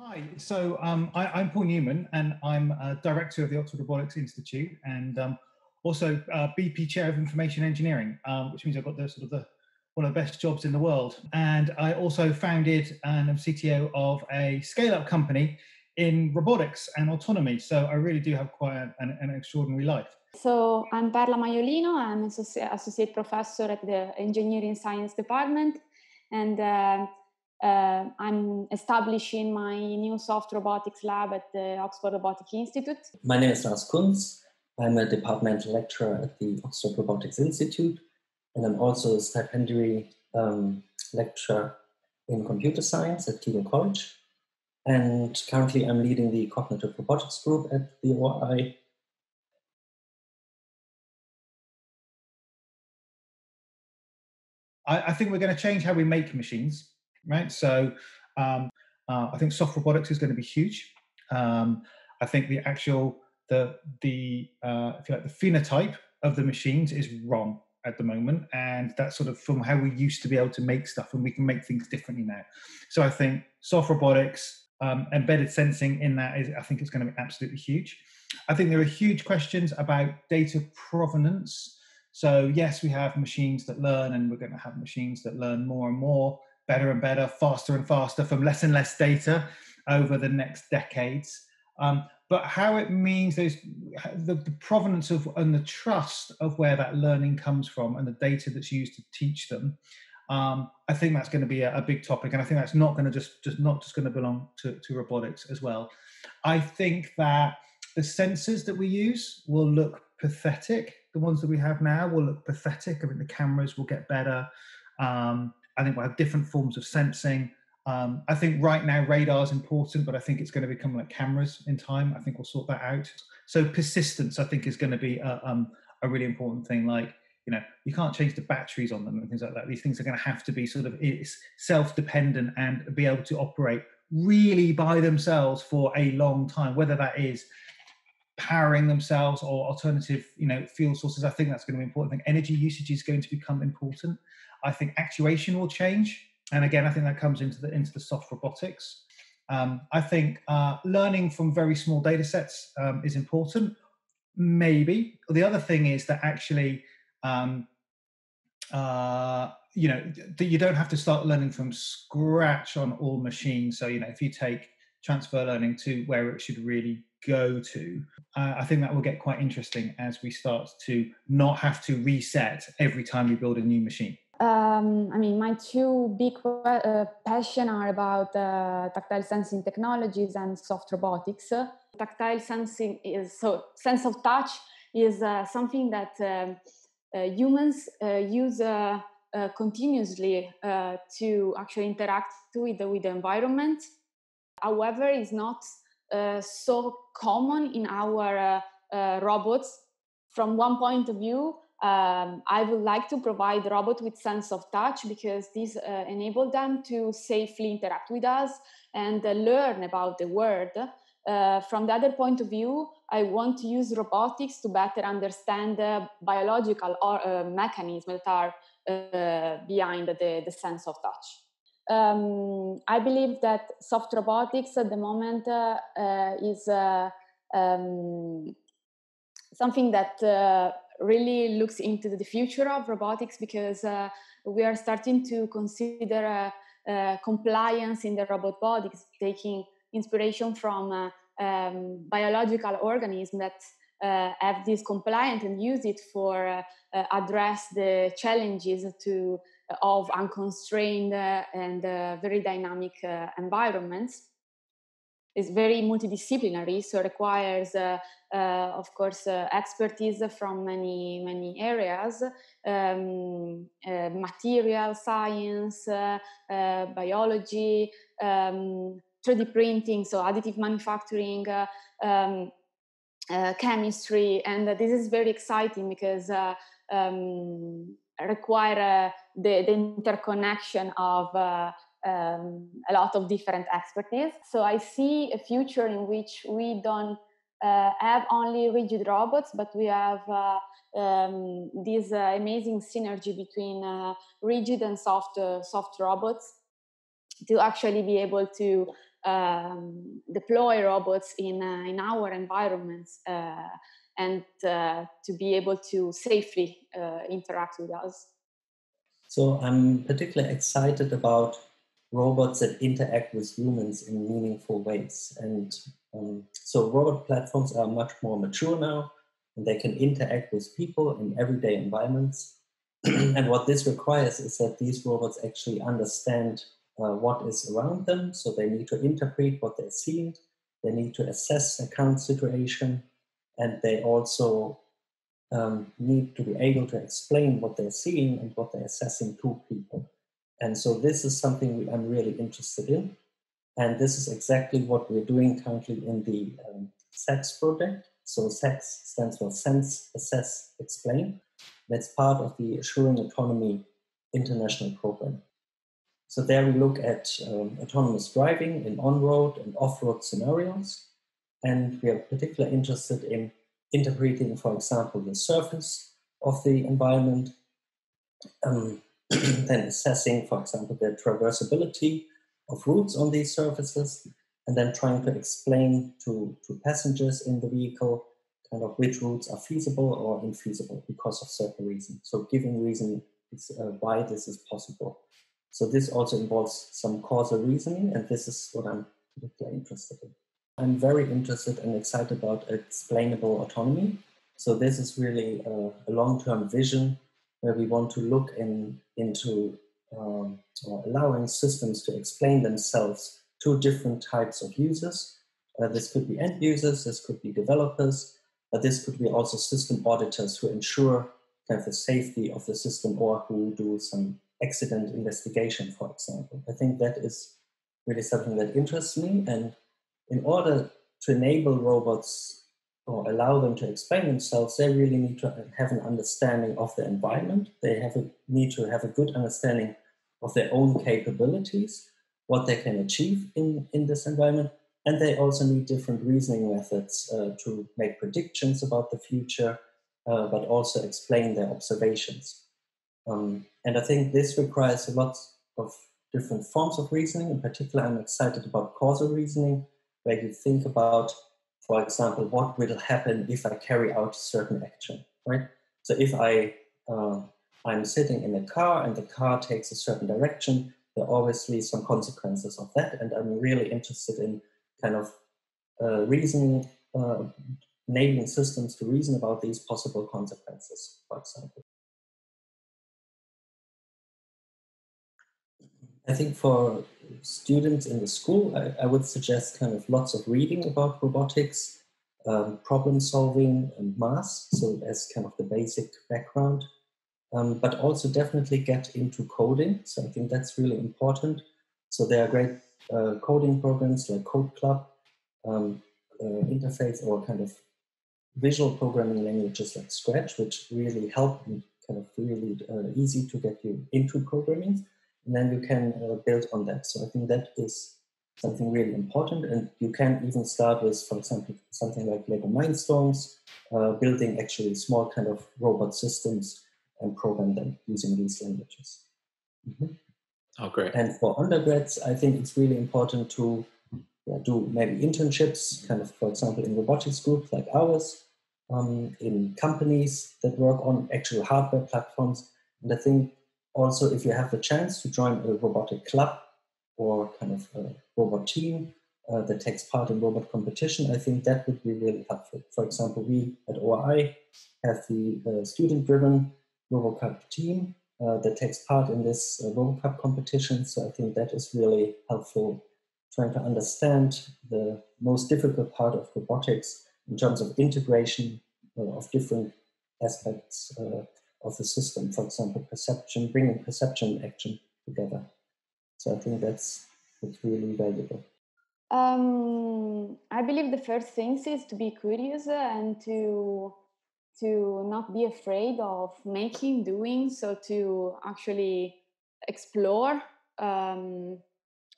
Hi, so um, I, am Paul Newman, and I'm director of the Oxford Robotics Institute, and um, also uh, BP Chair of Information Engineering, um, which means I've got the sort of the one of the best jobs in the world. And I also founded and am CTO of a scale-up company in robotics and autonomy. So I really do have quite an, an extraordinary life. So I'm Perla Maiolino. I'm associate, associate professor at the Engineering Science Department, and uh, uh, I'm establishing my new soft robotics lab at the Oxford Robotics Institute. My name is Lars Kunze. I'm a departmental lecturer at the Oxford Robotics Institute, and I'm also a stipendiary um, lecturer in computer science at Keble College. And currently, I'm leading the cognitive robotics group at the ORI. I, I think we're going to change how we make machines, right? So, um, uh, I think soft robotics is going to be huge. Um, I think the actual the the uh, if you like the phenotype of the machines is wrong at the moment and that's sort of from how we used to be able to make stuff and we can make things differently now so i think soft robotics um, embedded sensing in that is i think it's going to be absolutely huge i think there are huge questions about data provenance so yes we have machines that learn and we're going to have machines that learn more and more better and better faster and faster from less and less data over the next decades. Um, but how it means those the, the, provenance of and the trust of where that learning comes from and the data that's used to teach them um, i think that's going to be a, a, big topic and i think that's not going to just just not just going to belong to, robotics as well. I think that the sensors that we use will look pathetic. The ones that we have now will look pathetic. I think the cameras will get better. Um, i think we'll have different forms of sensing um, I think right now radar is important, but I think it's going to become like cameras in time. I think we'll sort that out. So persistence, I think, is going to be a, um, a really important thing. Like you know, you can't change the batteries on them and things like that. These things are going to have to be sort of self-dependent and be able to operate really by themselves for a long time. Whether that is powering themselves or alternative, you know, fuel sources, I think that's going to be important. I think energy usage is going to become important. I think actuation will change and again, I think that comes into the into the soft robotics. Um, I think uh, learning from very small data sets um, is important. Maybe the other thing is that actually, um, uh, you know, that you don't have to start learning from scratch on all machines. So you know, if you take transfer learning to where it should really go to, uh, I think that will get quite interesting as we start to not have to reset every time we build a new machine. Um, I mean, my two big uh, passion are about uh, tactile sensing technologies and soft robotics. Tactile sensing is so sense of touch is uh, something that um, uh, humans uh, use uh, continuously to actually interact with the, with the environment. However, it's not so common in our robots. From one point of view, um, I would like to provide the robot with sense of touch because this uh, enable them to safely interact with us and uh, learn about the world. Uh, from the other point of view, I want to use robotics to better understand the biological or, uh, mechanisms that are uh, behind the, the sense of touch. Um, I believe that soft robotics at the moment uh, is um, something that really looks into the future of robotics because uh, we are starting to consider uh, uh, compliance in the robot bodies, taking inspiration from uh, um, biological organisms that uh, have this compliant and use it for address the challenges to of unconstrained and very dynamic environments is very multidisciplinary, so requires, uh, uh, of course, uh, expertise from many many areas: um, uh, material science, uh, uh, biology, um, 3D printing, so additive manufacturing. Um, chemistry and this is very exciting because um, require the, the, interconnection of um, a lot of different expertise. So I see a future in which we don't uh, have only rigid robots, but we have uh, um, this uh, amazing synergy between uh, rigid and soft uh, soft robots to actually be able to um, deploy robots in uh, in our environments and to be able to safely interact with us. So I'm particularly excited about robots that interact with humans in meaningful ways. And um, so robot platforms are much more mature now, and they can interact with people in everyday environments. and what this requires is that these robots actually understand uh, what is around them. So they need to interpret what they're seeing, they need to assess the current situation, and they also um, need to be able to explain what they're seeing and what they're assessing to people. And so this is something I'm really interested in. And this is exactly what we're doing currently in the um, SAX project. So SAX stands for Sense, Assess, Explain. That's part of the Assuring Autonomy International Program. So there we look at um, autonomous driving in on-road and off-road scenarios. And we are particularly interested in interpreting, for example, the surface of the environment, um, then assessing, for example, the traversability of routes on these surfaces, and then trying to explain to, to passengers in the vehicle kind of which routes are feasible or infeasible because of certain reasons. So giving reason is, uh, why this is possible. So this also involves some causal reasoning, and this is what I'm particularly interested in. I'm very interested and excited about explainable autonomy. So this is really a, a long-term vision where we want to look in, into um, allowing systems to explain themselves to different types of users. Uh, this could be end users, this could be developers, but this could be also system auditors who ensure kind of the safety of the system or who do some accident investigation, for example. I think that is really something that interests me and in order to enable robots or allow them to explain themselves, they really need to have an understanding of the environment. They have a, need to have a good understanding of their own capabilities, what they can achieve in, in this environment, and they also need different reasoning methods uh, to make predictions about the future, uh, but also explain their observations. Um, and I think this requires a lot of different forms of reasoning. In particular, I'm excited about causal reasoning, where you think about, for example, what will happen if I carry out a certain action, right? So if I uh, I'm sitting in a car and the car takes a certain direction, there are obviously some consequences of that, and I'm really interested in kind of uh, reasoning, uh, enabling systems to reason about these possible consequences, for example. I think for students in the school, I, I, would suggest kind of lots of reading about robotics, um, problem solving, and math. So as kind of the basic background, um, but also definitely get into coding. So I think that's really important. So there are great uh, coding programs like Code Club, um, uh, interface or kind of visual programming languages like Scratch, which really help and kind of really uh, easy to get you into programming and then you can uh, build on that. So I think that is something really important. And you can even start with, for example, something like Lego Mindstorms, uh, building actually small kind of robot systems and program them using these languages. Mm-hmm. Oh, great. And for undergrads, I think it's really important to yeah, do maybe internships, kind of, for example, in robotics groups like ours, um, in companies that work on actual hardware platforms. And I think also if you have the chance to join a robotic club or kind of a robot team uh, that takes part in robot competition, I think that would be really helpful. For example, we at ORI have the uh, student-driven RoboCup team uh, that takes part in this uh, RoboCup competition. So I think that is really helpful trying to understand the most difficult part of robotics in terms of integration uh, of different aspects uh, of the system. For example, perception, bringing perception and action together. So I think that's that's really valuable. Um, I believe the first thing is to be curious and to to not be afraid of making, doing, so to actually explore, um,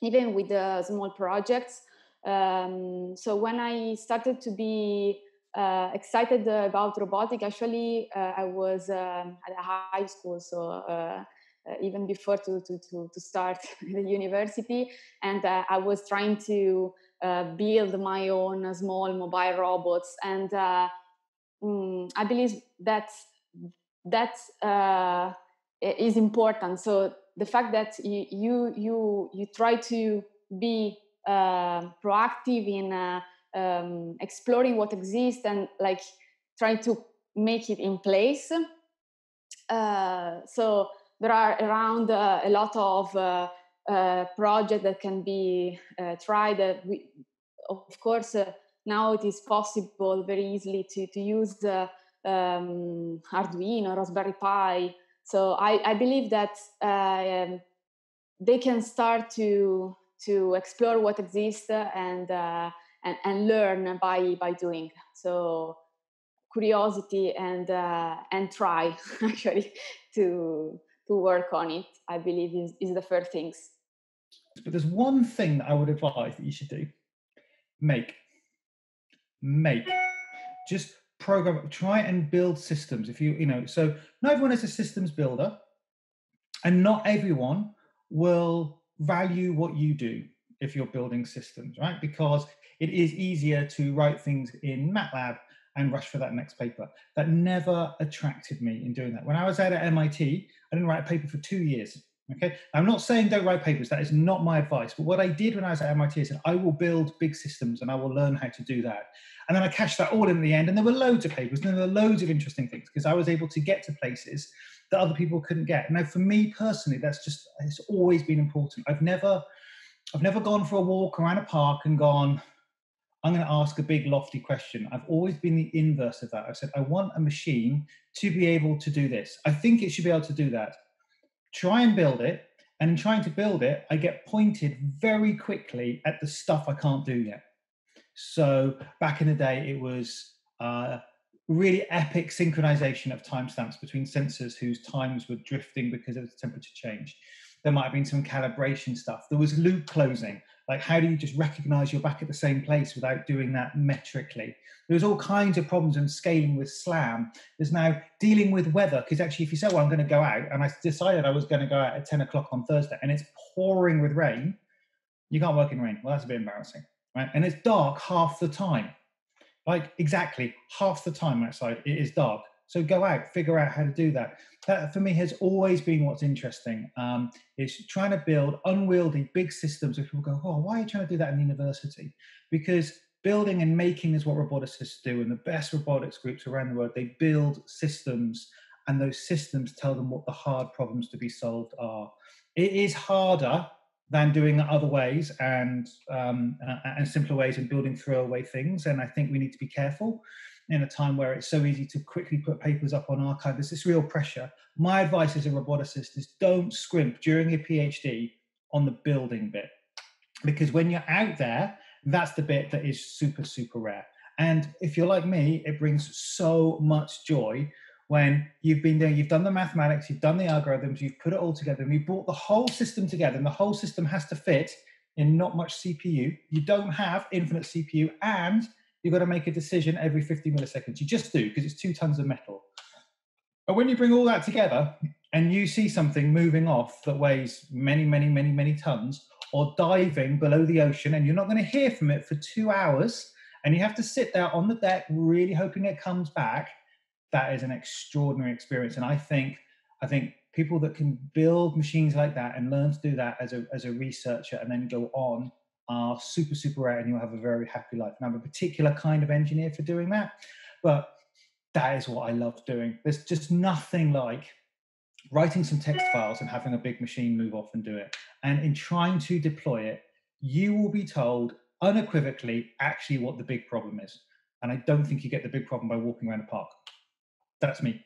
even with the small projects. Um, so when I started to be uh, excited about robotic. Actually, uh, I was um, at a high school, so uh, uh, even before to, to, to, to start the university. And uh, I was trying to uh, build my own small mobile robots. And mm, I believe that that is important. So the fact that you you you, you try to be proactive in um, exploring what exists and like trying to make it in place. Uh, so there are around uh, a lot of uh, uh projects that can be uh, tried. We, of course, uh, now it is possible very easily to, to use the um, Arduino, Raspberry Pi. So I, I believe that um, they can start to to explore what exists and and, and learn by by doing. So curiosity and uh, and try actually to to work on it i believe is, is the first things. But there's one thing that i would advise that you should do. Make. Make. Just program try and build systems. If you you know so not everyone is a systems builder and not everyone will value what you do if you're building systems right because it is easier to write things in MATLAB and rush for that next paper. That never attracted me in doing that. When I was out at MIT, I didn't write a paper for two years. Okay, I'm not saying don't write papers. That is not my advice. But what I did when I was at MIT is I will build big systems and I will learn how to do that. And then I cashed that all in the end. And there were loads of papers and there were loads of interesting things because I was able to get to places that other people couldn't get. Now, for me personally, that's just it's always been important. I've never I've never gone for a walk around a park and gone, I'm going to ask a big lofty question. I've always been the inverse of that. I've said, I want a machine to be able to do this. I think it should be able to do that. Try and build it. And in trying to build it, I get pointed very quickly at the stuff I can't do yet. So back in the day, it was uh, really epic synchronization of timestamps between sensors whose times were drifting because of the temperature change. There might have been some calibration stuff. There was loop closing. Like how do you just recognize you're back at the same place without doing that metrically? There's all kinds of problems in scaling with slam. There's now dealing with weather because actually if you say well i'm going to go out and i decided i was going to go out at 10 o'clock on thursday and it's pouring with rain you can't work in rain. Well that's a bit embarrassing right? And it's dark half the time. Like exactly half the time outside it is dark so go out, figure out how to do that. That for me has always been what's interesting. Um, is trying to build unwieldy big systems where people go, oh, why are you trying to do that in university? Because building and making is what roboticists do, and the best robotics groups around the world they build systems, and those systems tell them what the hard problems to be solved are. It is harder than doing other ways and um, and simpler ways and building throwaway things, and I think we need to be careful in a time where it's so easy to quickly put papers up on arXiv. There's this real pressure. My advice as a roboticist is don't scrimp during your PhD on the building bit. Because when you're out there, that's the bit that is super, super rare. And if you're like me, it brings so much joy when you've been there, you've done the mathematics, you've done the algorithms, you've put it all together, and you've brought the whole system together, and the whole system has to fit in not much CPU. You don't have infinite CPU, and you've got to make a decision every 50 milliseconds. You just do because it's two tons of metal. But when you bring all that together and you see something moving off that weighs many, many, many, many tons or diving below the ocean and you're not going to hear from it for two hours and you have to sit there on the deck really hoping it comes back, that is an extraordinary experience. And I think, I think people that can build machines like that and learn to do that as a, as a researcher and then go on are super, super rare and you'll have a very happy life. And I'm a particular kind of engineer for doing that. But that is what I love doing. There's just nothing like writing some text files and having a big machine move off and do it. And in trying to deploy it, you will be told unequivocally actually what the big problem is. And I don't think you get the big problem by walking around a park. That's me.